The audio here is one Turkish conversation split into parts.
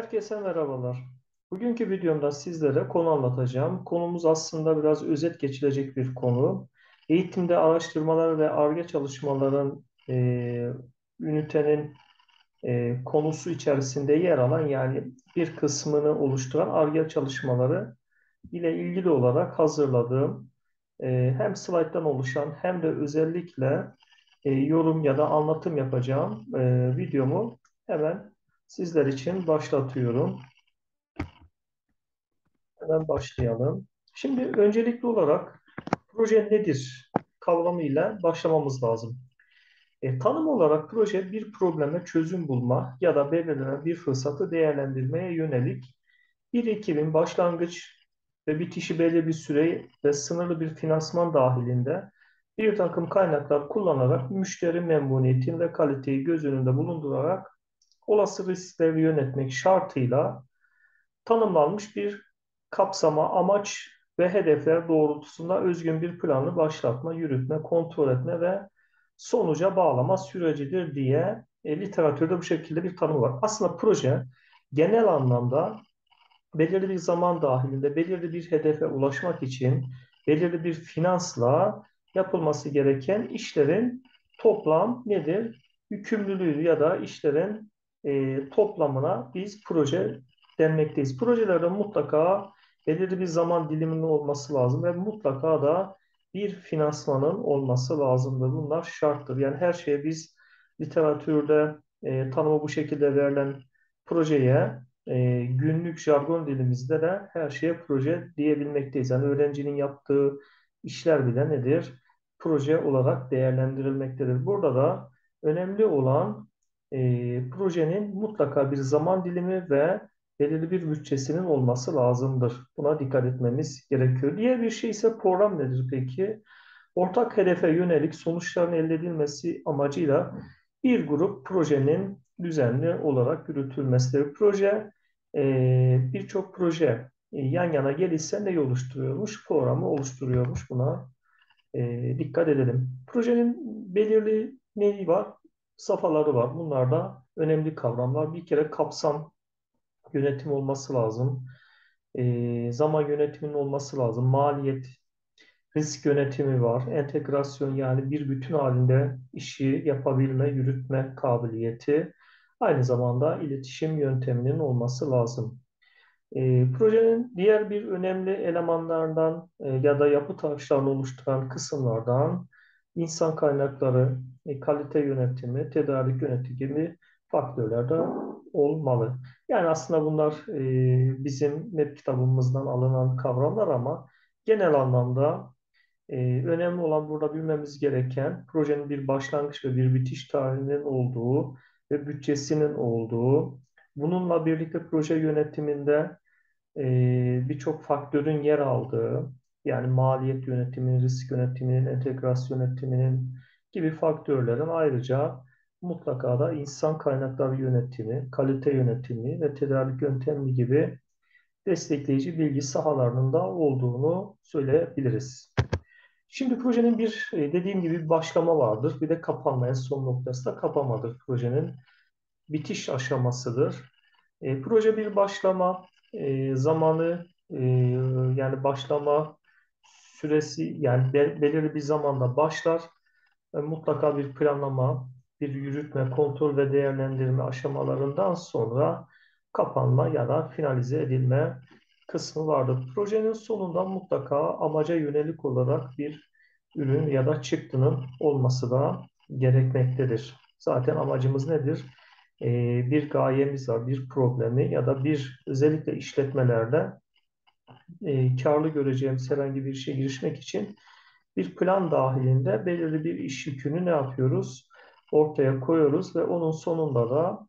Herkese merhabalar. Bugünkü videomda sizlere konu anlatacağım. Konumuz aslında biraz özet geçilecek bir konu. Eğitimde araştırmalar ve Ar-Ge çalışmaların e, ünitenin e, konusu içerisinde yer alan yani bir kısmını oluşturan Ar-Ge çalışmaları ile ilgili olarak hazırladığım e, hem slayttan oluşan hem de özellikle e, yorum ya da anlatım yapacağım e, videomu hemen sizler için başlatıyorum. Hemen başlayalım. Şimdi öncelikli olarak proje nedir kavramıyla başlamamız lazım. E, tanım olarak proje bir probleme çözüm bulma ya da belirlenen bir fırsatı değerlendirmeye yönelik bir ekibin başlangıç ve bitişi belli bir süre ve sınırlı bir finansman dahilinde bir takım kaynaklar kullanarak müşteri memnuniyetini ve kaliteyi göz önünde bulundurarak olası riskleri yönetmek şartıyla tanımlanmış bir kapsama, amaç ve hedefler doğrultusunda özgün bir planı başlatma, yürütme, kontrol etme ve sonuca bağlama sürecidir diye e, literatürde bu şekilde bir tanımı var. Aslında proje genel anlamda belirli bir zaman dahilinde belirli bir hedefe ulaşmak için belirli bir finansla yapılması gereken işlerin toplam nedir? Yükümlülüğü ya da işlerin e, toplamına biz proje denmekteyiz. Projelerde mutlaka belirli bir zaman diliminin olması lazım ve mutlaka da bir finansmanın olması lazımdır. Bunlar şarttır. Yani her şeye biz literatürde e, tanımı bu şekilde verilen projeye e, günlük jargon dilimizde de her şeye proje diyebilmekteyiz. Yani öğrencinin yaptığı işler bile nedir? Proje olarak değerlendirilmektedir. Burada da önemli olan e, projenin mutlaka bir zaman dilimi ve belirli bir bütçesinin olması lazımdır. Buna dikkat etmemiz gerekiyor. Diğer bir şey ise program nedir peki? Ortak hedefe yönelik sonuçların elde edilmesi amacıyla bir grup projenin düzenli olarak yürütülmesidir. Proje e, birçok proje e, yan yana gelirse ne oluşturuyormuş? Programı oluşturuyormuş. Buna e, dikkat edelim. Projenin belirli neyi var? Safhaları var. Bunlar da önemli kavramlar. Bir kere kapsam yönetim olması lazım. E, zaman yönetiminin olması lazım. Maliyet, risk yönetimi var. Entegrasyon yani bir bütün halinde işi yapabilme, yürütme kabiliyeti. Aynı zamanda iletişim yönteminin olması lazım. E, projenin diğer bir önemli elemanlardan e, ya da yapı taşlarını oluşturan kısımlardan insan kaynakları, e, kalite yönetimi, tedarik yönetimi gibi faktörler de olmalı. Yani aslında bunlar e, bizim web kitabımızdan alınan kavramlar ama genel anlamda e, önemli olan burada bilmemiz gereken projenin bir başlangıç ve bir bitiş tarihinin olduğu ve bütçesinin olduğu, bununla birlikte proje yönetiminde birçok faktörün yer aldığı, yani maliyet yönetiminin, risk yönetiminin, entegrasyon yönetiminin gibi faktörlerin ayrıca mutlaka da insan kaynakları yönetimi, kalite yönetimi ve tedarik yöntemi gibi destekleyici bilgi sahalarının da olduğunu söyleyebiliriz. Şimdi projenin bir e, dediğim gibi bir başlama vardır. Bir de kapanma en son noktası da kapamadır. Projenin bitiş aşamasıdır. E, proje bir başlama e, zamanı e, yani başlama süresi yani belirli bir zamanda başlar. Mutlaka bir planlama, bir yürütme, kontrol ve değerlendirme aşamalarından sonra kapanma ya da finalize edilme kısmı vardır. Projenin sonunda mutlaka amaca yönelik olarak bir ürün ya da çıktının olması da gerekmektedir. Zaten amacımız nedir? Ee, bir gayemiz var, bir problemi ya da bir özellikle işletmelerde e, karlı göreceğimiz herhangi bir işe girişmek için bir plan dahilinde belirli bir iş yükünü ne yapıyoruz? Ortaya koyuyoruz ve onun sonunda da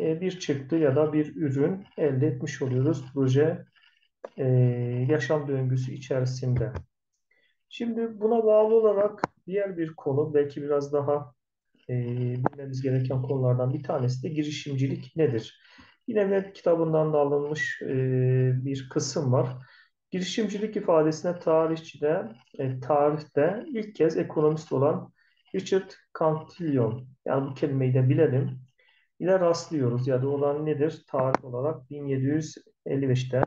e, bir çıktı ya da bir ürün elde etmiş oluyoruz proje e, yaşam döngüsü içerisinde. Şimdi buna bağlı olarak diğer bir konu belki biraz daha e, bilmemiz gereken konulardan bir tanesi de girişimcilik nedir? Yine web kitabından da alınmış e, bir kısım var. Girişimcilik ifadesine tarihçide, e, tarihte ilk kez ekonomist olan Richard Cantillon, yani bu kelimeyi de bilelim, ile rastlıyoruz. Ya da olan nedir? Tarih olarak 1755'te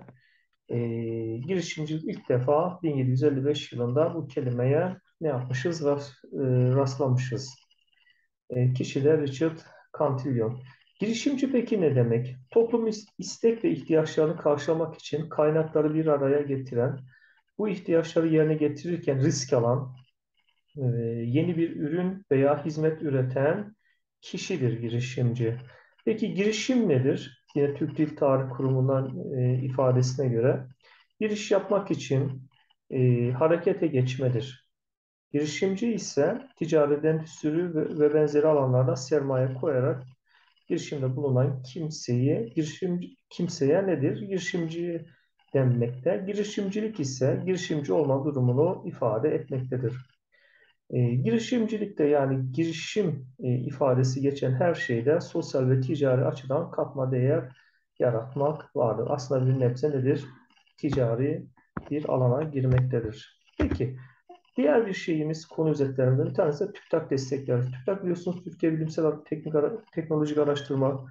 e, girişimcilik ilk defa 1755 yılında bu kelimeye ne yapmışız? Rast, e, rastlamışız. E, kişi de Richard Cantillon. Girişimci peki ne demek? Toplum istek ve ihtiyaçlarını karşılamak için kaynakları bir araya getiren, bu ihtiyaçları yerine getirirken risk alan, e, yeni bir ürün veya hizmet üreten kişidir girişimci. Peki girişim nedir? Yine Türk Dil Tarih Kurumu'ndan e, ifadesine göre giriş yapmak için e, harekete geçmedir. Girişimci ise ticaret, endüstri ve benzeri alanlarda sermaye koyarak girişimde bulunan kimseyi, girişim, kimseye nedir? Girişimci denmekte. Girişimcilik ise girişimci olma durumunu ifade etmektedir. E, girişimcilikte yani girişim e, ifadesi geçen her şeyde sosyal ve ticari açıdan katma değer yaratmak vardır. Aslında bir nebze nedir? Ticari bir alana girmektedir. Peki, diğer bir şeyimiz konu özetlerinden bir tanesi de TÜBİTAK destekleri. TÜBİTAK biliyorsunuz Türkiye Bilimsel Teknik Ara Teknolojik Araştırma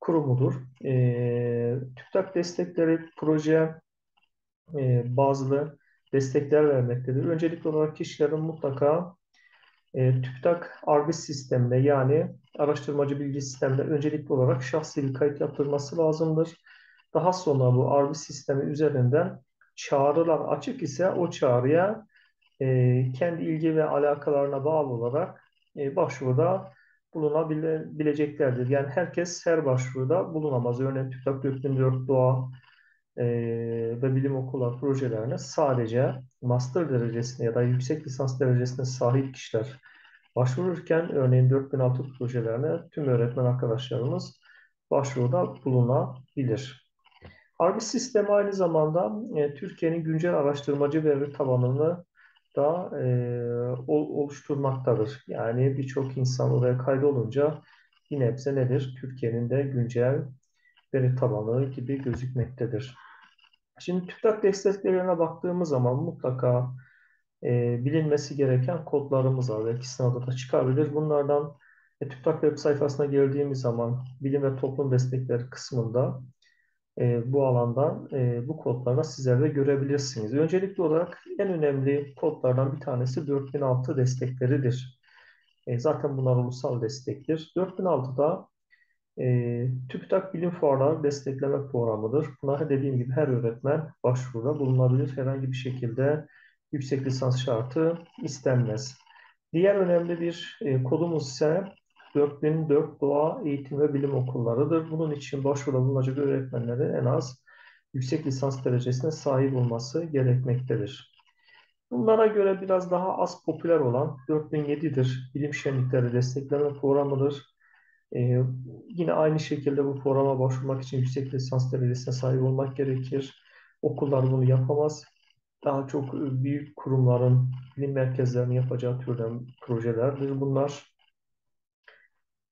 Kurumudur. E, TÜBİTAK destekleri proje e, bazlı destekler vermektedir. Öncelikli olarak kişilerin mutlaka e, TÜBİTAK ARGIS sistemine yani araştırmacı bilgi sistemine öncelikli olarak şahsi bir kayıt yaptırması lazımdır. Daha sonra bu ARGIS sistemi üzerinden çağrılar açık ise o çağrıya e, kendi ilgi ve alakalarına bağlı olarak e, başvuruda bulunabileceklerdir. Yani herkes her başvuruda bulunamaz. Örneğin TÜBİTAK 4004 Doğa e, ve bilim okulları projelerine sadece master derecesine ya da yüksek lisans derecesine sahip kişiler başvururken örneğin 4006 projelerine tüm öğretmen arkadaşlarımız başvuruda bulunabilir. ARGIS sistemi aynı zamanda e, Türkiye'nin güncel araştırmacı veri tabanını da e, oluşturmaktadır. Yani birçok insan oraya kaydolunca bir nebze nedir? Türkiye'nin de güncel veri tabanı gibi gözükmektedir. Şimdi TÜBİTAK desteklerine baktığımız zaman mutlaka e, bilinmesi gereken kodlarımız var. Belki sınavda da çıkabilir. Bunlardan e, TÜBİTAK web sayfasına geldiğimiz zaman bilim ve toplum destekleri kısmında e, bu alandan e, bu kodlarla sizler de görebilirsiniz. Öncelikli olarak en önemli kodlardan bir tanesi 4006 destekleridir. E, zaten bunlar ulusal destektir. 4006'da e, TÜBİTAK Bilim Fuarları Destekleme Programı'dır. Buna dediğim gibi her öğretmen başvuruda bulunabilir. Herhangi bir şekilde yüksek lisans şartı istenmez. Diğer önemli bir e, kodumuz ise 4004 Doğa Eğitim ve Bilim Okullarıdır. Bunun için başvuruda bulunacak öğretmenlerin en az yüksek lisans derecesine sahip olması gerekmektedir. Bunlara göre biraz daha az popüler olan 4007'dir. Bilim Şenlikleri Destekleme Programıdır. Ee, yine aynı şekilde bu programa başvurmak için yüksek lisans derecesine sahip olmak gerekir. Okullar bunu yapamaz. Daha çok büyük kurumların, bilim merkezlerinin yapacağı türden projelerdir bunlar.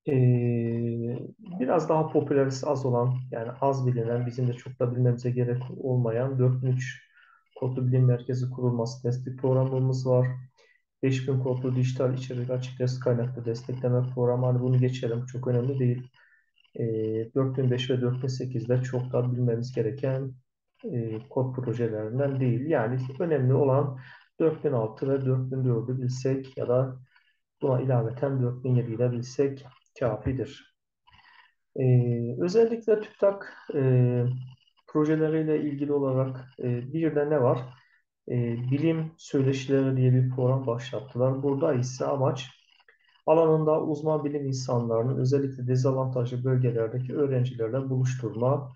Ee, biraz daha popülerisi az olan, yani az bilinen, bizim de çok da bilmemize gerek olmayan 4003 kodlu bilim merkezi kurulması destek programımız var. 5000 kodlu dijital içerik açık test kaynaklı destekleme programı. Hani bunu geçelim. Çok önemli değil. E, 4005 ve 4008'de çok da bilmemiz gereken e, kod projelerinden değil. Yani önemli olan 4006 ve 4004'ü bilsek ya da buna ilaveten 4007'yi de bilsek kafidir. E, özellikle TÜBİTAK e, projeleriyle ilgili olarak e, bir de ne var? e, bilim söyleşileri diye bir program başlattılar. Burada ise amaç alanında uzman bilim insanlarının özellikle dezavantajlı bölgelerdeki öğrencilerle buluşturma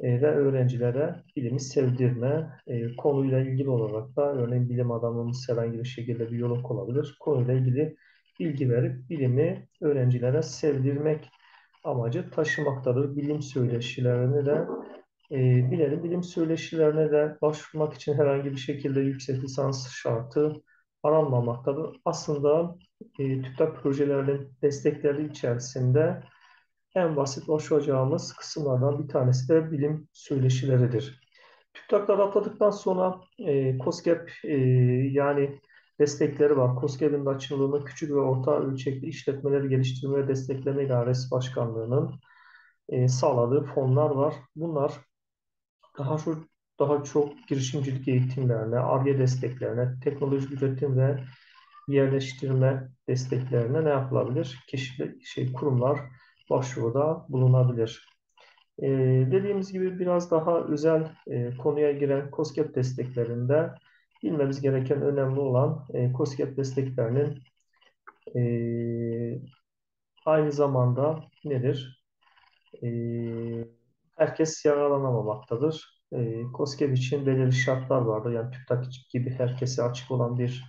e, ve öğrencilere bilimi sevdirme. E, konuyla ilgili olarak da örneğin bilim adamımız herhangi bir şekilde biyolog olabilir. Konuyla ilgili bilgi verip bilimi öğrencilere sevdirmek amacı taşımaktadır. Bilim söyleşilerini de e, bilelim bilim söyleşilerine de başvurmak için herhangi bir şekilde yüksek lisans şartı aranmamaktadır. Aslında e, TÜBİTAK projelerinin destekleri içerisinde en basit başvuracağımız kısımlardan bir tanesi de bilim söyleşileridir. TÜBİTAK'ları atladıktan sonra e, COSGAP e, yani destekleri var. KOSGEB'in de küçük ve orta ölçekli işletmeleri geliştirme ve destekleme idaresi başkanlığının e, sağladığı fonlar var. Bunlar daha çok daha çok girişimcilik eğitimlerine, ARGE desteklerine, teknolojik üretim ve yerleştirme desteklerine ne yapılabilir? Kişi, şey, kurumlar başvuruda bulunabilir. Ee, dediğimiz gibi biraz daha özel e, konuya giren COSGAP desteklerinde bilmemiz gereken önemli olan e, COSGAP desteklerinin e, aynı zamanda nedir? E, herkes yararlanamamaktadır. E, COSGAP için belirli şartlar vardır. Yani TÜBİTAK gibi herkese açık olan bir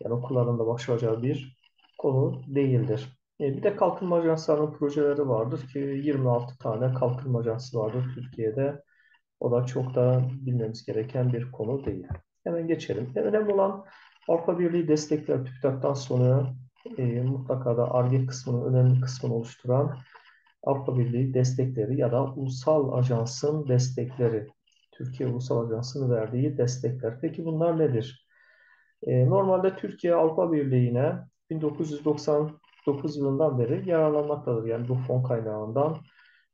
yani okullarında başvuracağı bir konu değildir. E, bir de kalkınma ajanslarının projeleri vardır ki 26 tane kalkınma ajansı vardır Türkiye'de. O da çok da bilmemiz gereken bir konu değil. Hemen geçelim. En önemli olan Avrupa Birliği destekler TÜBİTAK'tan sonra e, mutlaka da ARGE kısmının önemli kısmını oluşturan Avrupa Birliği destekleri ya da ulusal ajansın destekleri. Türkiye Ulusal Ajansı'nın verdiği destekler. Peki bunlar nedir? E, normalde Türkiye Avrupa Birliği'ne 1999 yılından beri yararlanmaktadır. Yani bu fon kaynağından.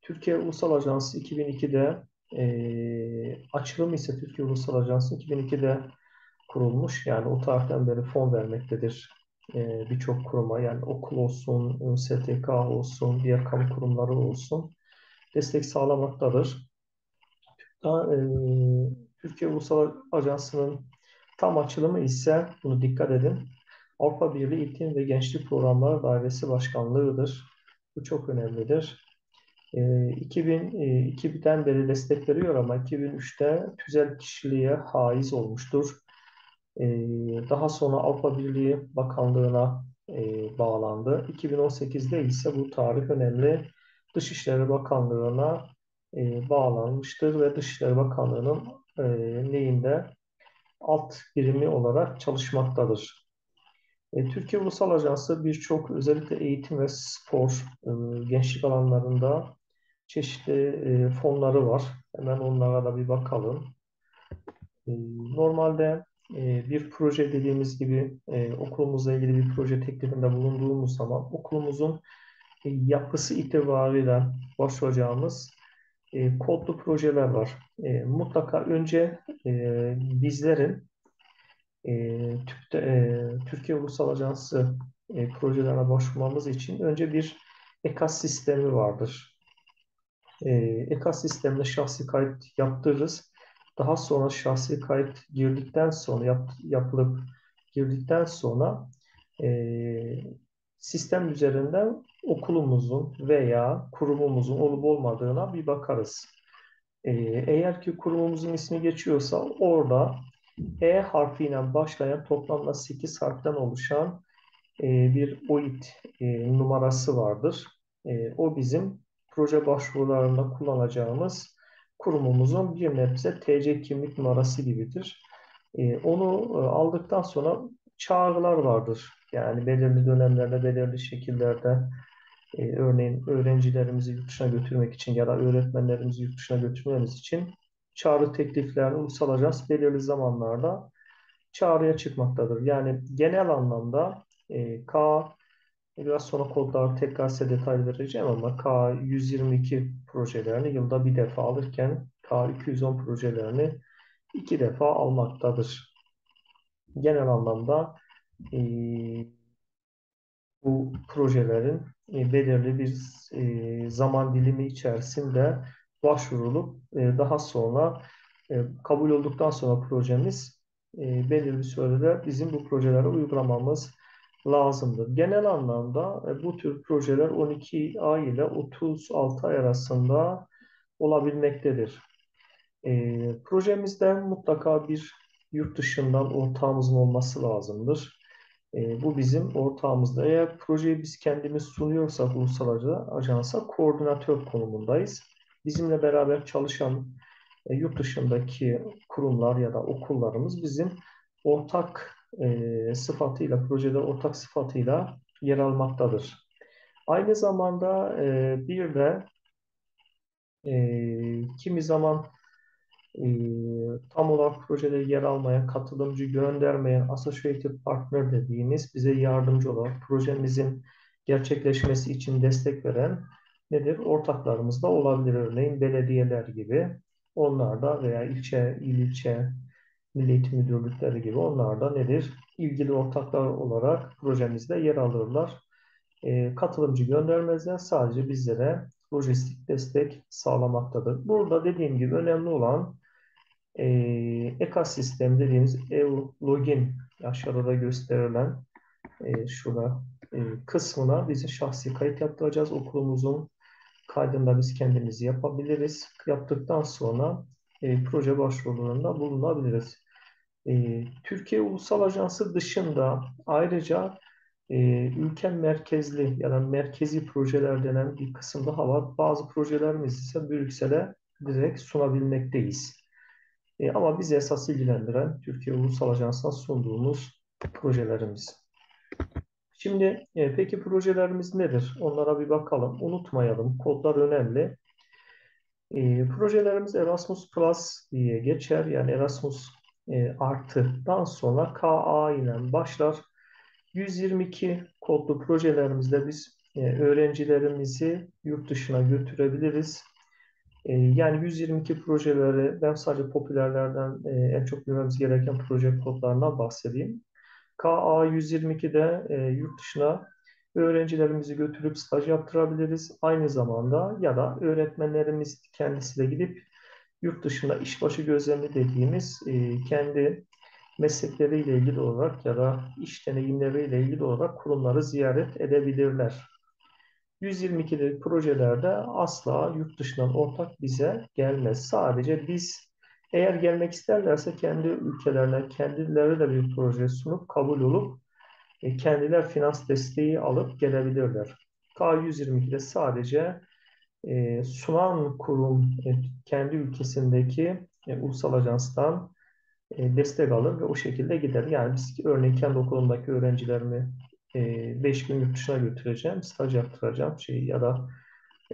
Türkiye Ulusal Ajansı 2002'de e, açılımı ise Türkiye Ulusal Ajansı 2002'de kurulmuş. Yani o tarihten beri fon vermektedir e, birçok kuruma. Yani okul olsun, STK olsun, diğer kamu kurumları olsun destek sağlamaktadır. Da, e, Türkiye Ulusal Ajansı'nın tam açılımı ise, bunu dikkat edin, Avrupa Birliği Eğitim ve Gençlik Programları Dairesi Başkanlığı'dır. Bu çok önemlidir. E, 2000, e, 2000'den beri destek veriyor ama 2003'te tüzel kişiliğe haiz olmuştur. E, daha sonra Avrupa Birliği Bakanlığı'na e, bağlandı. 2018'de ise bu tarih önemli Dışişleri Bakanlığı'na e, bağlanmıştır ve Dışişleri Bakanlığı'nın e, neyinde alt birimi olarak çalışmaktadır. E, Türkiye Ulusal Ajansı birçok özellikle eğitim ve spor, e, gençlik alanlarında çeşitli e, fonları var. Hemen onlara da bir bakalım. E, normalde e, bir proje dediğimiz gibi e, okulumuzla ilgili bir proje teklifinde bulunduğumuz zaman okulumuzun e, yapısı itibariyle başvuracağımız e, kodlu projeler var. E, mutlaka önce e, bizlerin e, TÜP'te, e, Türkiye Ulusal Ajansı e, projelerine başvurmamız için önce bir EKAS sistemi vardır. E, EKAS sisteminde şahsi kayıt yaptırırız. Daha sonra şahsi kayıt girdikten sonra yap, yapılıp girdikten sonra e, sistem üzerinden okulumuzun veya kurumumuzun olup olmadığına bir bakarız. E, eğer ki kurumumuzun ismi geçiyorsa orada e harfiyle başlayan toplamda 8 harften oluşan e, bir OIT e, numarası vardır. E, o bizim proje başvurularında kullanacağımız kurumumuzun bir nebze TC kimlik numarası gibidir. E, onu e, aldıktan sonra çağrılar vardır. Yani belirli dönemlerde, belirli şekillerde e, örneğin öğrencilerimizi yurt dışına götürmek için ya da öğretmenlerimizi yurt dışına götürmemiz için çağrı tekliflerini ulusal belirli zamanlarda çağrıya çıkmaktadır. Yani genel anlamda e, K biraz sonra kodlar tekrar size detay vereceğim ama K122 projelerini yılda bir defa alırken K210 projelerini iki defa almaktadır. Genel anlamda e, bu projelerin e, belirli bir e, zaman dilimi içerisinde başvurulup e, daha sonra e, kabul olduktan sonra projemiz e, belirli sürede bizim bu projelere uygulamamız lazımdır. Genel anlamda e, bu tür projeler 12 ay ile 36 ay arasında olabilmektedir. E, projemizde mutlaka bir yurt dışından ortağımızın olması lazımdır. E, bu bizim ortağımızda. Eğer projeyi biz kendimiz sunuyorsak ulusal ajansa koordinatör konumundayız. Bizimle beraber çalışan e, yurt dışındaki kurumlar ya da okullarımız bizim ortak e, sıfatıyla, projede ortak sıfatıyla yer almaktadır. Aynı zamanda e, bir de e, kimi zaman e, tam olarak projede yer almayan, katılımcı göndermeyen associated partner dediğimiz bize yardımcı olan projemizin gerçekleşmesi için destek veren nedir? Ortaklarımız da olabilir. Örneğin belediyeler gibi. Onlar da veya ilçe, il ilçe, milli eğitim müdürlükleri gibi onlar da nedir? İlgili ortaklar olarak projemizde yer alırlar. E, katılımcı göndermezler. Sadece bizlere lojistik destek sağlamaktadır. Burada dediğim gibi önemli olan e, ekosistem dediğimiz EU login aşağıda gösterilen e, şurada e, kısmına bizi şahsi kayıt yaptıracağız. Okulumuzun kaydında biz kendimiz yapabiliriz. Yaptıktan sonra e, proje başvurularında bulunabiliriz. E, Türkiye Ulusal Ajansı dışında ayrıca e, ülke merkezli ya da merkezi projeler denen bir kısım daha var. Bazı projelerimiz ise Brüksel'e direkt sunabilmekteyiz. E, ama bizi esas ilgilendiren Türkiye Ulusal Ajansı'na sunduğumuz projelerimiz. Şimdi e, peki projelerimiz nedir? Onlara bir bakalım. Unutmayalım. Kodlar önemli. E, projelerimiz Erasmus Plus diye geçer. Yani Erasmus e, artıdan sonra KA ile başlar. 122 kodlu projelerimizde biz e, öğrencilerimizi yurt dışına götürebiliriz. E, yani 122 projeleri, ben sadece popülerlerden e, en çok bilmemiz gereken proje kodlarından bahsedeyim. KA 122'de e, yurt dışına öğrencilerimizi götürüp staj yaptırabiliriz. Aynı zamanda ya da öğretmenlerimiz kendisi de gidip yurt dışında işbaşı gözlemi dediğimiz e, kendi meslekleriyle ilgili olarak ya da iş deneyimleriyle ilgili olarak kurumları ziyaret edebilirler. 122'li projelerde asla yurt dışından ortak bize gelmez. Sadece biz eğer gelmek isterlerse kendi ülkelerine, kendileri de bir proje sunup kabul olup e, kendiler finans desteği alıp gelebilirler. K122'de sadece e, sunan kurum e, kendi ülkesindeki e, ulusal ajanstan e, destek alır ve o şekilde gider. Yani biz örneğin kendi okulumdaki öğrencilerimi 5 e, gün yurt dışına götüreceğim, staj yaptıracağım şey ya da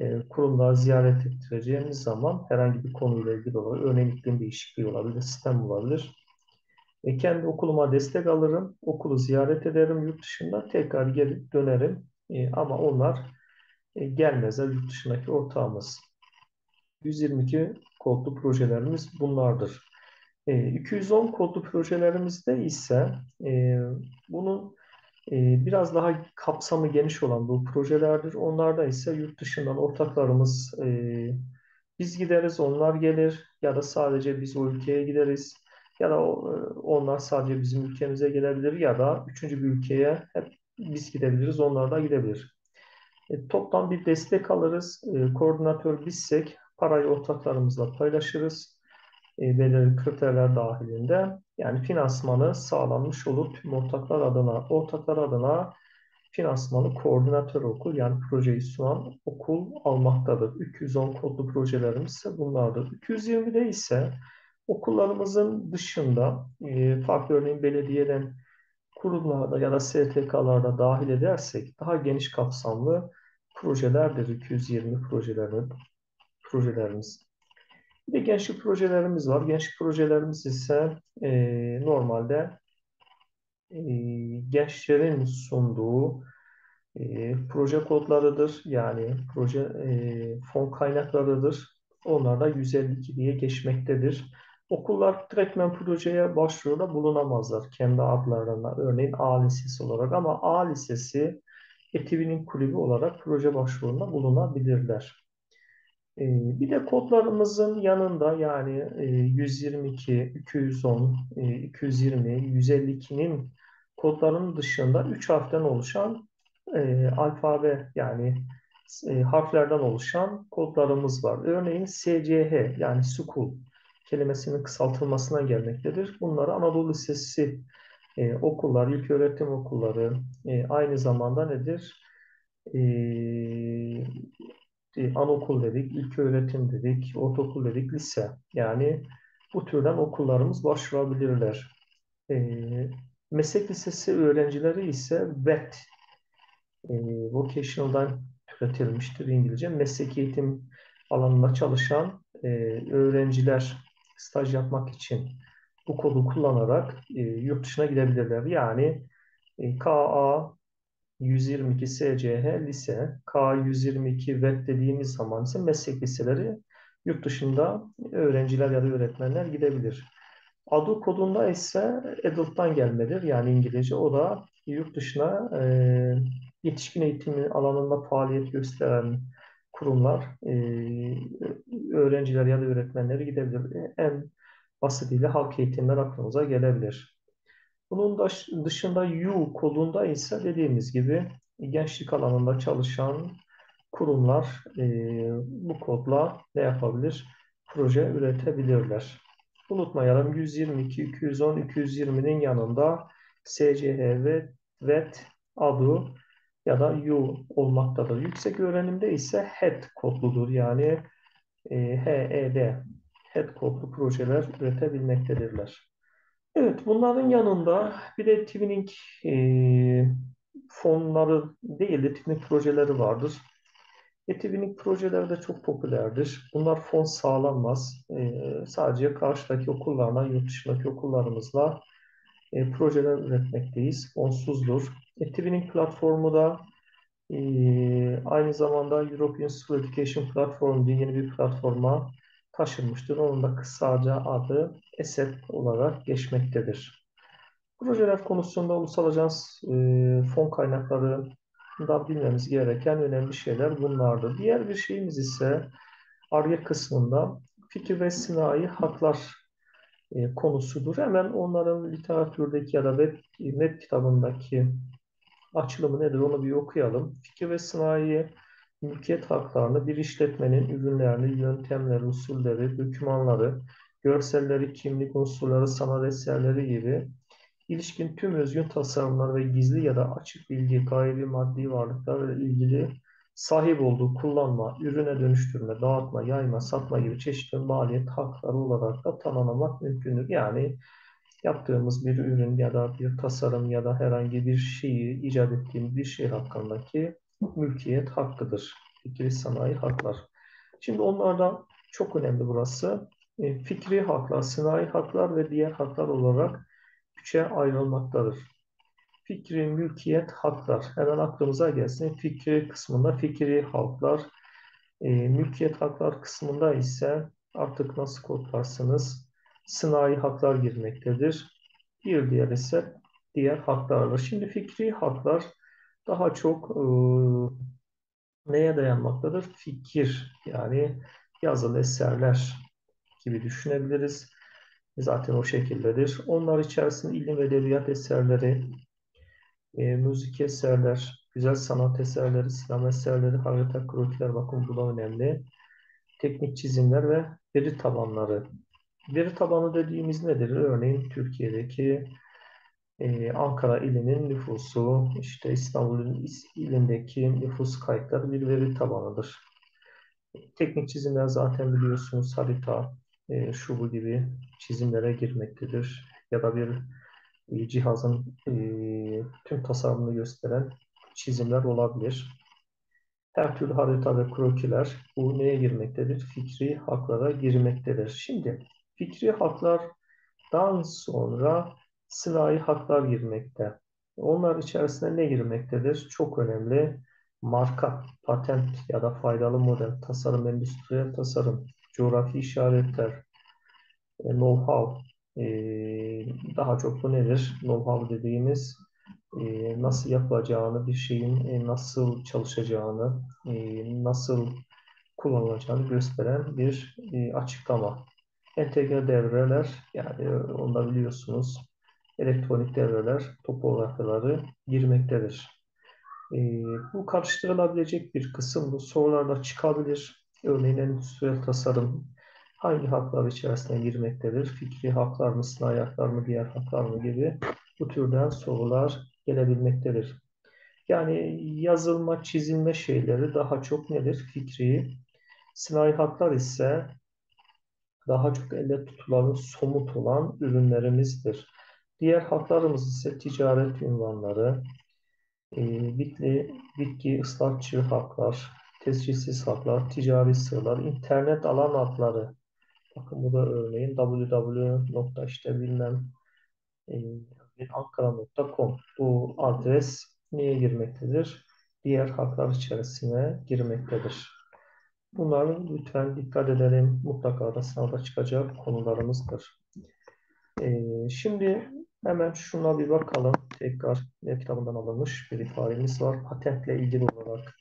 e, kurumlara ziyaret ettireceğimiz zaman herhangi bir konuyla ilgili olarak örneğin iklim değişikliği olabilir, sistem olabilir. E, kendi okuluma destek alırım, okulu ziyaret ederim yurt dışında, tekrar gelip dönerim. E, ama onlar gelmezler yurt dışındaki ortağımız. 122 kodlu projelerimiz bunlardır. E, 210 kodlu projelerimizde ise e, bunun e, biraz daha kapsamı geniş olan bu projelerdir. Onlarda ise yurt dışından ortaklarımız e, biz gideriz, onlar gelir ya da sadece biz o ülkeye gideriz ya da e, onlar sadece bizim ülkemize gelebilir ya da üçüncü bir ülkeye hep biz gidebiliriz, onlar da gidebilir. E, toplam bir destek alırız. E, koordinatör bizsek parayı ortaklarımızla paylaşırız e, belirli kriterler dahilinde yani finansmanı sağlanmış olur tüm ortaklar adına. Ortaklar adına finansmanı koordinatör okul yani projeyi sunan okul almaktadır. 210 kodlu projelerimiz ise bunlardır. 220'de ise okullarımızın dışında e, farklı örneğin belediyeden kurumlarda ya da STK'larda dahil edersek daha geniş kapsamlı projelerdir 220 projelerimiz. projelerimiz. Bir de gençlik projelerimiz var. Gençlik projelerimiz ise e, normalde e, gençlerin sunduğu e, proje kodlarıdır. Yani proje e, fon kaynaklarıdır. Onlar da 152 diye geçmektedir. Okullar direktmen projeye başvuruda bulunamazlar kendi adlarına. Örneğin A Lisesi olarak ama A Lisesi ETİV'nin kulübü olarak proje başvuruna bulunabilirler. Ee, bir de kodlarımızın yanında yani 122, 210, 220, 152'nin kodlarının dışında 3 harften oluşan e, alfabe yani e, harflerden oluşan kodlarımız var. Örneğin SCH yani School kelimesinin kısaltılmasına gelmektedir. Bunları Anadolu Lisesi e, okullar, ilköğretim okulları aynı zamanda nedir? e, anaokul dedik, ilköğretim dedik, ortaokul dedik, lise. Yani bu türden okullarımız başvurabilirler. E, meslek lisesi öğrencileri ise VET, e, vocational'dan türetilmiştir İngilizce. Meslek eğitim alanında çalışan e, öğrenciler staj yapmak için bu kodu kullanarak e, yurt dışına gidebilirler. Yani e, KA 122 SCH lise, K122 VET dediğimiz zaman ise meslek liseleri yurt dışında öğrenciler ya da öğretmenler gidebilir. ADU kodunda ise adult'tan gelmedir. Yani İngilizce. O da yurt dışına e, yetişkin eğitimi alanında faaliyet gösteren kurumlar, e, öğrenciler ya da öğretmenleri gidebilir. En basitiyle halk eğitimler aklınıza gelebilir. Bunun dışında U kodunda ise dediğimiz gibi gençlik alanında çalışan kurumlar e, bu kodla ne yapabilir? Proje üretebilirler. Unutmayalım 122, 210, 220'nin yanında SCH ve VET, ADU ya da U olmaktadır. Yüksek öğrenimde ise HED kodludur. Yani e, HED, HED kodlu projeler üretebilmektedirler. Evet, bunların yanında bir de Twinning e, fonları değil de Twinning projeleri vardır. E-Twinning projeleri de çok popülerdir. Bunlar fon sağlanmaz. E, sadece karşıdaki okullarla, yurt dışındaki okullarımızla e, projeler üretmekteyiz. Fonsuzdur. E-Twinning platformu da e, aynı zamanda European School Education Platform diye yeni bir platforma taşınmıştır. Onun da kısaca adı ESEP olarak geçmektedir. Projeler konusunda ulusal ajans e, fon kaynakları da bilmemiz gereken önemli şeyler bunlardır. Diğer bir şeyimiz ise ARGE kısmında fikir ve sinayi haklar e, konusudur. Hemen onların literatürdeki ya da web, web kitabındaki açılımı nedir onu bir okuyalım. Fikir ve sinayi mülkiyet haklarını bir işletmenin ürünlerini, yöntemleri, usulleri, dokümanları, görselleri, kimlik unsurları, sanat eserleri gibi ilişkin tüm özgün tasarımlar ve gizli ya da açık bilgi, gayri maddi varlıklarla ilgili sahip olduğu kullanma, ürüne dönüştürme, dağıtma, yayma, satma gibi çeşitli maliyet hakları olarak da tanımlamak mümkündür. Yani yaptığımız bir ürün ya da bir tasarım ya da herhangi bir şeyi icat ettiğimiz bir şey hakkındaki mülkiyet hakkıdır. Fikri sanayi haklar. Şimdi onlardan çok önemli burası. E, fikri haklar, sanayi haklar ve diğer haklar olarak üçe ayrılmaktadır. Fikri mülkiyet haklar. Hemen aklımıza gelsin. Fikri kısmında fikri haklar, e, mülkiyet haklar kısmında ise artık nasıl kodlarsınız? Sınai haklar girmektedir. Bir diğer ise diğer haklardır. Şimdi fikri haklar daha çok e, neye dayanmaktadır? Fikir yani yazılı eserler gibi düşünebiliriz. Zaten o şekildedir. Onlar içerisinde ilim ve edebiyat eserleri, e, müzik eserler, güzel sanat eserleri, sinema eserleri, harita, krokiler bakın bu da önemli. Teknik çizimler ve veri tabanları. Veri tabanı dediğimiz nedir? Örneğin Türkiye'deki e, Ankara ilinin nüfusu, işte İstanbul ilindeki nüfus kayıtları bir veri tabanıdır. Teknik çizimler zaten biliyorsunuz harita, e, şu bu gibi çizimlere girmektedir. Ya da bir e, cihazın e, tüm tasarımını gösteren çizimler olabilir. Her türlü harita ve krokiler bu neye girmektedir? Fikri haklara girmektedir. Şimdi fikri haklardan sonra sınai haklar girmekte. Onlar içerisinde ne girmektedir? Çok önemli. Marka, patent ya da faydalı model, tasarım, endüstriyel tasarım, coğrafi işaretler, e, know-how, e, daha çok bu nedir? Know-how dediğimiz e, nasıl yapılacağını, bir şeyin nasıl çalışacağını, nasıl kullanılacağını gösteren bir açıklama. Entegre devreler, yani onu da biliyorsunuz, elektronik devreler, topografyaları girmektedir. E, bu karıştırılabilecek bir kısım. Bu sorularda çıkabilir. Örneğin endüstriyel tasarım hangi haklar içerisine girmektedir? Fikri haklar mı, sınai haklar mı, diğer haklar mı gibi bu türden sorular gelebilmektedir. Yani yazılma, çizilme şeyleri daha çok nedir? Fikri. Sınai haklar ise daha çok elle tutulan, somut olan ürünlerimizdir. Diğer haklarımız ise ticaret ünvanları, e, bitki, bitki ıslatçı haklar, tescilsiz haklar, ticari sırlar, internet alan hakları, Bakın bu da örneğin www. işte bilmem e, ankara.com bu adres niye girmektedir? Diğer haklar içerisine girmektedir. Bunları lütfen dikkat edelim. Mutlaka da sınavda çıkacak konularımızdır. Ee, şimdi hemen şuna bir bakalım. Tekrar ne kitabından alınmış bir ifademiz var. Patentle ilgili olarak.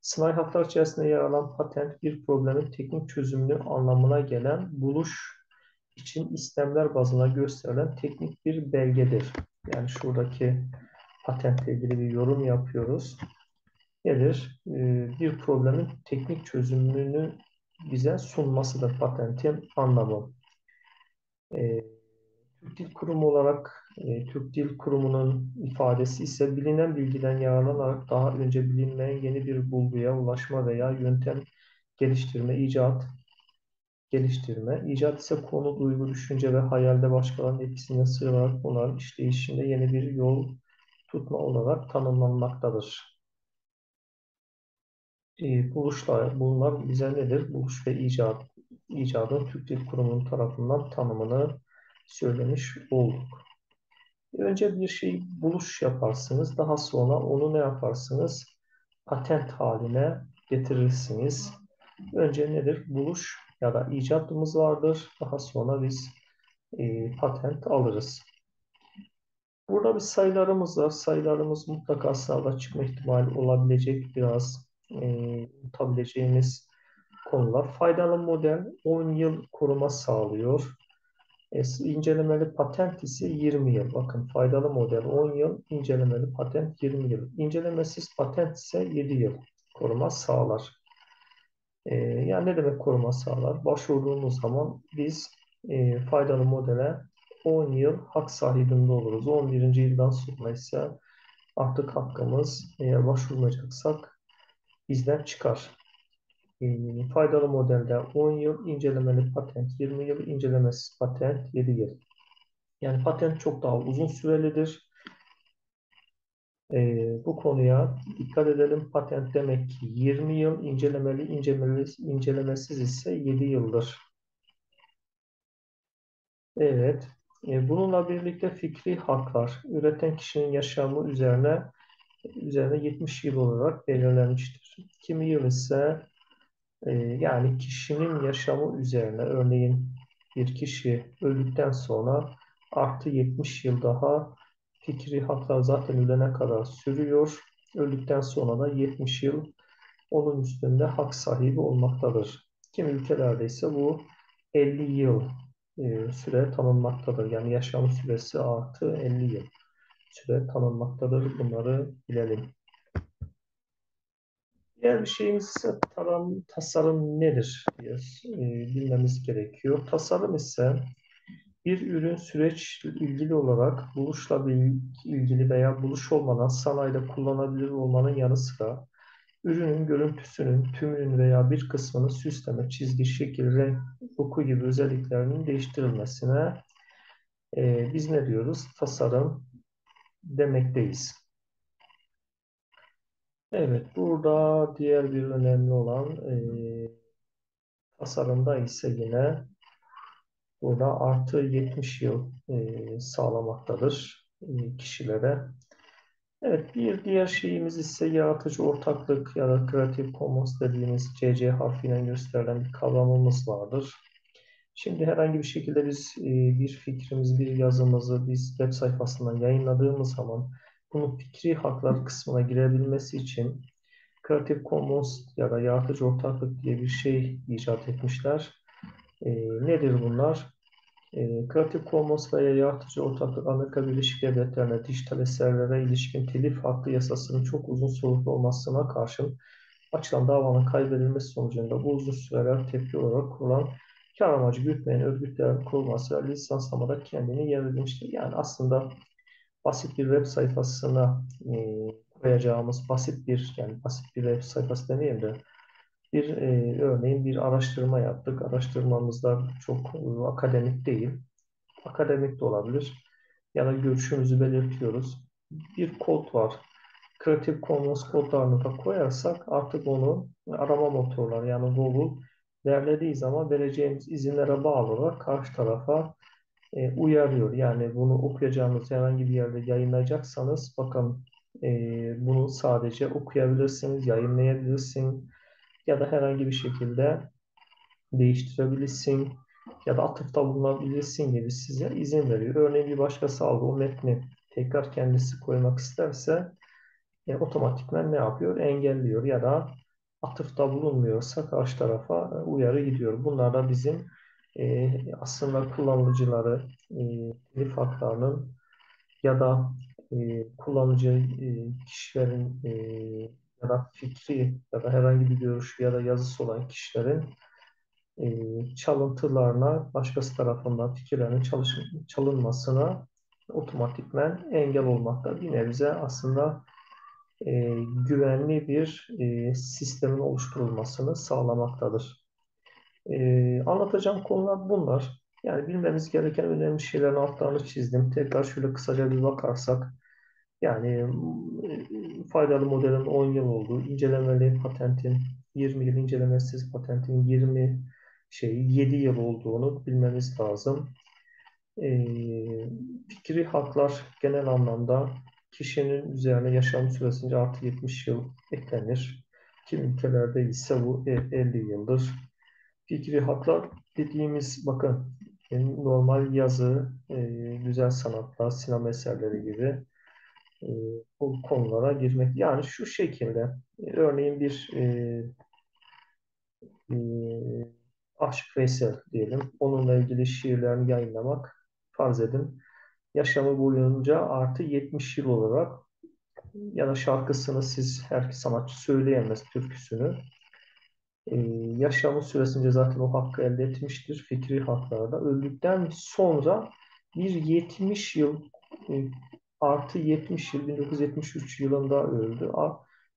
Sınav haklar içerisinde yer alan patent bir problemin teknik çözümünü anlamına gelen buluş için istemler bazına gösterilen teknik bir belgedir. Yani şuradaki patentle ilgili bir yorum yapıyoruz. Nedir? Ee, bir problemin teknik çözümünü bize sunmasıdır patentin anlamı. Ee, Türk Dil Kurumu olarak e, Türk Dil Kurumu'nun ifadesi ise bilinen bilgiden yararlanarak daha önce bilinmeyen yeni bir bulguya ulaşma veya yöntem geliştirme, icat geliştirme. İcat ise konu, duygu, düşünce ve hayalde başkalarının etkisine sığınarak bunların işleyişinde yeni bir yol tutma olarak tanımlanmaktadır. E, buluşlar, bunlar bize nedir? Buluş ve icat, icadın Türk Dil Kurumu'nun tarafından tanımını söylemiş olduk. Önce bir şey buluş yaparsınız. Daha sonra onu ne yaparsınız? Patent haline getirirsiniz. Önce nedir? Buluş ya da icatımız vardır. Daha sonra biz e, patent alırız. Burada bir sayılarımız var. Sayılarımız mutlaka sınavda çıkma ihtimali olabilecek biraz e, unutabileceğimiz konular. Faydalı model 10 yıl koruma sağlıyor. E, incelemeli patent ise 20 yıl. Bakın faydalı model 10 yıl, incelemeli patent 20 yıl. İncelemesiz patent ise 7 yıl koruma sağlar. E, yani ne demek koruma sağlar? Başvurduğumuz zaman biz e, faydalı modele 10 yıl hak sahibinde oluruz. 11. yıldan sonra ise artık hakkımız eğer başvurmayacaksak bizden çıkar. E, faydalı modelde 10 yıl, incelemeli patent 20 yıl, incelemesiz patent 7 yıl. Yani patent çok daha uzun sürelidir. E, bu konuya dikkat edelim. Patent demek ki 20 yıl, incelemeli, incelemeli, incelemesiz ise 7 yıldır. Evet. E, bununla birlikte fikri haklar, üreten kişinin yaşamı üzerine üzerine 70 yıl olarak belirlenmiştir. Kimi yıl ise e, yani kişinin yaşamı üzerine örneğin bir kişi öldükten sonra artı 70 yıl daha fikri haklar zaten ölene kadar sürüyor. Öldükten sonra da 70 yıl onun üstünde hak sahibi olmaktadır. Kimi ülkelerde ise bu 50 yıl e, süre tanınmaktadır. Yani yaşam süresi artı 50 yıl süre tanınmaktadır. Bunları bilelim. Diğer bir şeyimiz ise tasarım, tasarım nedir diye e, bilmemiz gerekiyor. Tasarım ise bir ürün süreç ilgili olarak buluşla ilgili veya buluş olmadan sanayide kullanabilir olmanın yanı sıra ürünün görüntüsünün tümünün veya bir kısmını süsleme, çizgi, şekil, renk, doku gibi özelliklerinin değiştirilmesine e, biz ne diyoruz? Tasarım demekteyiz. Evet, burada diğer bir önemli olan e, tasarımda ise yine burada artı 70 yıl e, sağlamaktadır e, kişilere. Evet, bir diğer şeyimiz ise yaratıcı ortaklık ya da Creative Commons dediğimiz CC harfiyle gösterilen bir kavramımız vardır. Şimdi herhangi bir şekilde biz e, bir fikrimizi, bir yazımızı biz web sayfasından yayınladığımız zaman bunun fikri haklar kısmına girebilmesi için Creative Commons ya da yaratıcı ortaklık diye bir şey icat etmişler. E, nedir bunlar? E, Creative Commons veya yaratıcı ortaklık Amerika Birleşik Devletleri'ne dijital eserlere ilişkin telif hakkı yasasının çok uzun soluklu olmasına karşın açılan davanın kaybedilmesi sonucunda bu uzun süreler tepki olarak kurulan kar amacı gütmeyen örgütlerin kurulması ve lisanslamada kendini yer edilmiştir. Yani aslında basit bir web sayfasına e, koyacağımız basit bir yani basit bir web sayfası demeyeyim de bir e, örneğin bir araştırma yaptık. Araştırmamızda çok e, akademik değil. Akademik de olabilir. Ya da görüşümüzü belirtiyoruz. Bir kod var. Creative Commons kodlarını da koyarsak artık onu arama motorları yani Google derlediği zaman vereceğimiz izinlere bağlı olarak karşı tarafa e, uyarıyor. Yani bunu okuyacağınız herhangi bir yerde yayınlayacaksanız bakın e, bunu sadece okuyabilirsiniz, yayınlayabilirsiniz ya da herhangi bir şekilde değiştirebilirsin ya da atıfta bulunabilirsin gibi size izin veriyor. Örneğin bir başkası aldı o metni tekrar kendisi koymak isterse e, otomatikman ne yapıyor? Engelliyor ya da atıfta bulunmuyorsa karşı tarafa e, uyarı gidiyor. Bunlar da bizim e, aslında kullanıcıları e, telif haklarının ya da e, kullanıcı e, kişilerin e, ya da fikri ya da herhangi bir görüş ya da yazısı olan kişilerin e, çalıntılarına başkası tarafından fikirlerinin çalışın, çalınmasına otomatikmen engel olmakta. Bir nebze aslında e, güvenli bir e, sistemin oluşturulmasını sağlamaktadır. E, anlatacağım konular bunlar. Yani bilmemiz gereken önemli şeylerin altlarını çizdim. Tekrar şöyle kısaca bir bakarsak. Yani e, faydalı modelin 10 yıl olduğu, incelemeli patentin 20 yıl, incelemesiz patentin 20 şey 7 yıl olduğunu bilmemiz lazım. E, fikri haklar genel anlamda kişinin üzerine yaşam süresince artı 70 yıl eklenir. Kim ülkelerde ise bu 50 yıldır. Fikri haklar dediğimiz bakın normal yazı, e, güzel sanatlar, sinema eserleri gibi e, bu konulara girmek. Yani şu şekilde örneğin bir e, e, Aşk Veysel diyelim. Onunla ilgili şiirlerini yayınlamak farz edin. Yaşamı boyunca artı 70 yıl olarak ya da şarkısını siz her sanatçı söyleyemez türküsünü. Ee, yaşamı süresince zaten o hakkı elde etmiştir fikri haklarda. Öldükten sonra bir 70 yıl e, artı 70 yıl 1973 yılında öldü.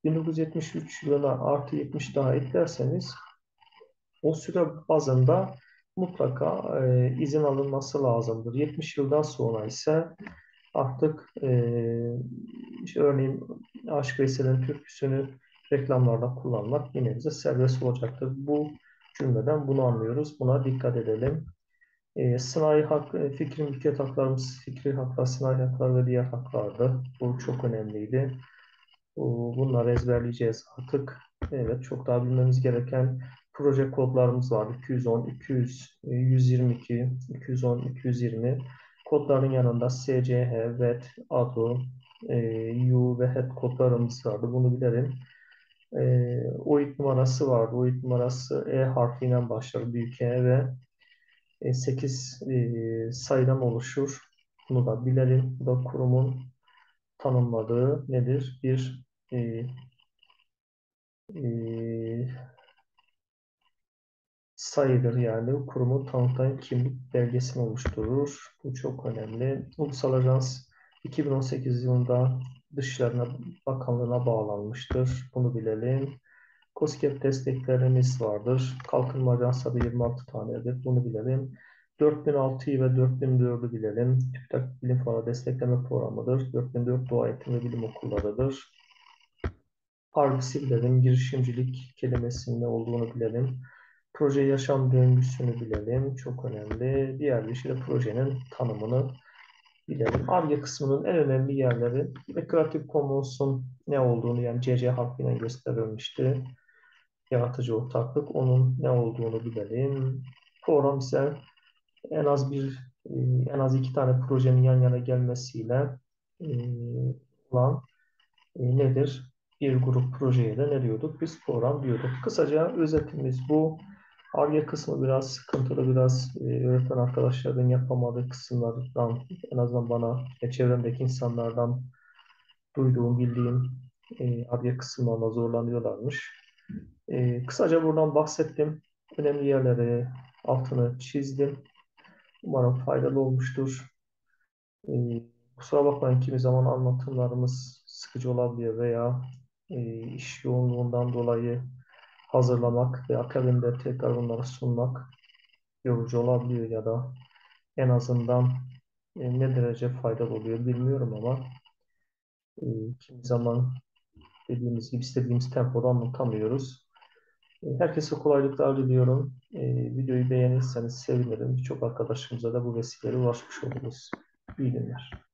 1973 yılına artı 70 daha eklerseniz o süre bazında mutlaka e, izin alınması lazımdır. 70 yıldan sonra ise artık e, işte örneğin Aşk Veysel'in türküsünü reklamlarda kullanmak yine bize serbest olacaktır. Bu cümleden bunu anlıyoruz. Buna dikkat edelim. E, sınai hak, e, fikri mülkiyet haklarımız, fikri haklar, sınai haklar ve diğer haklardı. Bu çok önemliydi. Bunları ezberleyeceğiz artık. Evet, çok daha bilmemiz gereken proje kodlarımız var. 210, 200, 122, 210, 220. Kodların yanında SCH, VET, ADO, e, U ve HEAD kodlarımız vardı. Bunu bilelim. E, OIT numarası vardı. OIT numarası E harfiyle başlar. Büyük E ve 8 e, sayıdan oluşur. Bunu da bilelim. Bu da kurumun tanımladığı nedir? Bir e, e, sayıdır yani kurumun tanıtan kimlik belgesini oluşturur. Bu çok önemli. Ulusal Ajans 2018 yılında Dışişleri Bakanlığı'na bağlanmıştır. Bunu bilelim. COSGAP desteklerimiz vardır. Kalkınma Ajansları 26 tanedir. Bunu bilelim. 4006'yı ve 4004'ü bilelim. TÜBİTAK Bilim Fuarı Destekleme Programı'dır. 4004 Doğa Eğitim ve Bilim Okulları'dır. Argısı bilelim. Girişimcilik kelimesinin ne olduğunu bilelim. Proje yaşam döngüsünü bilelim. Çok önemli. Diğer bir şey de projenin tanımını bilelim. ARGE kısmının en önemli yerleri ve Creative Commons'un ne olduğunu yani CC harfiyle gösterilmişti. Yaratıcı ortaklık onun ne olduğunu bilelim. Program ise en az bir e, en az iki tane projenin yan yana gelmesiyle e, olan e, nedir? Bir grup projeye de ne diyorduk? Biz program diyorduk. Kısaca özetimiz bu. Arge kısmı biraz sıkıntılı, biraz e, öğretmen arkadaşların yapamadığı kısımlardan, en azından bana ve çevremdeki insanlardan duyduğum, bildiğim e, Arge kısımlarına zorlanıyorlarmış. E, kısaca buradan bahsettim. Önemli yerleri altını çizdim. Umarım faydalı olmuştur. E, kusura bakmayın kimi zaman anlatımlarımız sıkıcı olabiliyor veya e, iş yoğunluğundan dolayı hazırlamak ve akabinde tekrar onları sunmak yorucu olabiliyor ya da en azından e, ne derece faydalı oluyor bilmiyorum ama e, kimi zaman dediğimiz gibi istediğimiz tempoda anlatamıyoruz. E, Herkese kolaylıklar diliyorum. E, videoyu beğenirseniz sevinirim. Birçok arkadaşımıza da bu vesileyle ulaşmış oluruz. İyi günler.